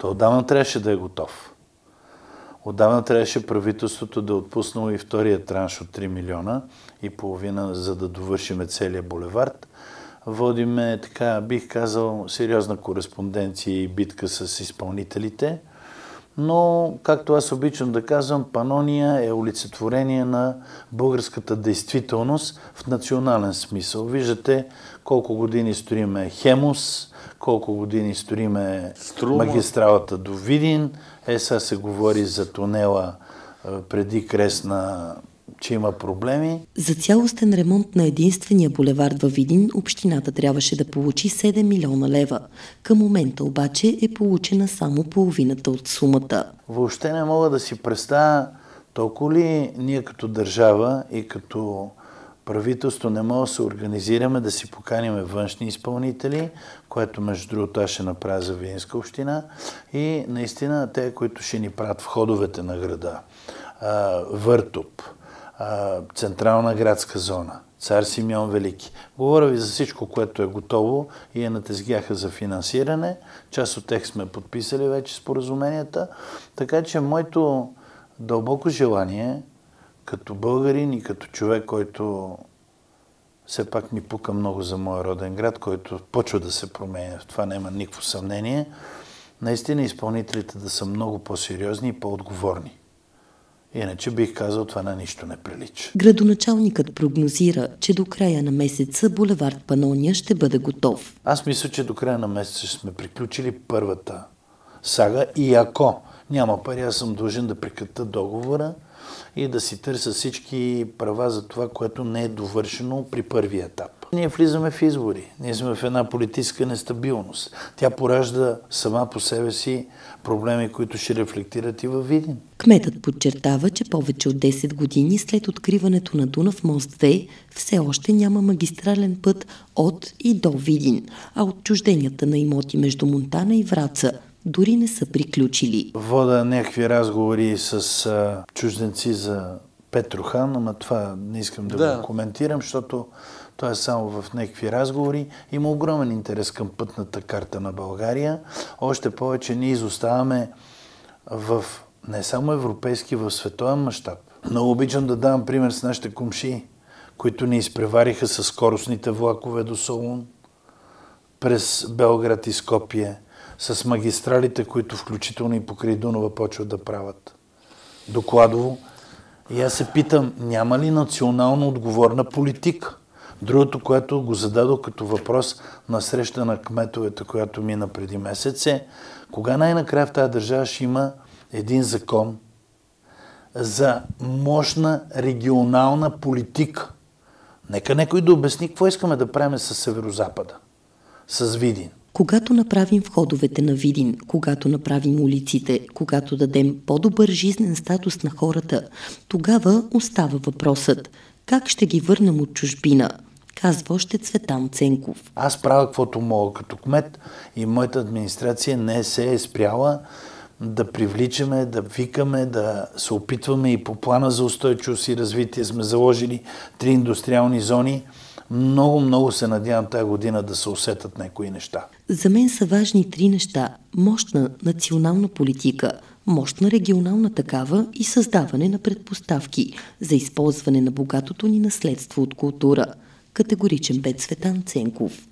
то отдавна трябваше да е готов. Отдавна трябваше правителството да е отпуснало и втория транш от 3 милиона и половина, за да довършиме целият булевард. Водиме, така бих казал, сериозна кореспонденция и битка с изпълнителите. Но, както аз обичам да казвам, Панония е олицетворение на българската действителност в национален смисъл. Виждате колко години строиме Хемус, колко години Струма. магистралата до Видин. Е, сега се говори за тунела преди Кресна че има проблеми. За цялостен ремонт на единствения булевард във Видин общината трябваше да получи 7 милиона лева. Към момента обаче е получена само половината от сумата. Въобще не мога да си представя толкова ли ние като държава и като правителство не мога да се организираме, да си поканиме външни изпълнители, което между другото аз ще направя за Винска община и наистина те, които ще ни правят входовете на града. Въртоп, Централна градска зона, Цар Симеон Велики. Говоря ви за всичко, което е готово и е на тезгяха за финансиране. Част от тях сме подписали вече споразуменията. Така че моето дълбоко желание като българин и като човек, който все пак ми пука много за моя роден град, който почва да се променя. В това няма никакво съмнение. Наистина изпълнителите да са много по-сериозни и по-отговорни. Иначе бих казал, това на нищо не прилича. Градоначалникът прогнозира, че до края на месеца булевард Панония ще бъде готов. Аз мисля, че до края на месеца сме приключили първата сага и ако няма пари, аз съм длъжен да прекратя договора и да си търся всички права за това, което не е довършено при първия етап. Ние влизаме в избори. Ние сме в една политическа нестабилност. Тя поражда сама по себе си проблеми, които ще рефлектират и във Видин. Кметът подчертава, че повече от 10 години след откриването на Дунав мост 2 все още няма магистрален път от и до Видин, а отчужденията на имоти между Монтана и Враца дори не са приключили. Вода някакви разговори с а, чужденци за Петрохан, ама това не искам да, да. го коментирам, защото това е само в някакви разговори. Има огромен интерес към пътната карта на България. Още повече ние изоставаме в не само европейски, в световен мащаб. Много обичам да давам пример с нашите комши, които ни изпревариха с скоростните влакове до Солун, през Белград и Скопие, с магистралите, които включително и покрай Дунова почват да правят. Докладово. И аз се питам, няма ли национално отговорна политика? Другото, което го зададох като въпрос на среща на кметовете, която мина преди месец е, кога най-накрая в тази държава ще има един закон за мощна регионална политика. Нека някой да обясни какво искаме да правим с Северозапада, с Видин. Когато направим входовете на Видин, когато направим улиците, когато дадем по-добър жизнен статус на хората, тогава остава въпросът как ще ги върнем от чужбина – казва още Цветан Ценков. Аз правя каквото мога като кмет и моята администрация не се е спряла да привличаме, да викаме, да се опитваме и по плана за устойчивост и развитие сме заложили три индустриални зони. Много, много се надявам тази година да се усетат някои неща. За мен са важни три неща. Мощна национална политика, мощна регионална такава и създаване на предпоставки за използване на богатото ни наследство от култура – категоричен бе Цветан Ценков.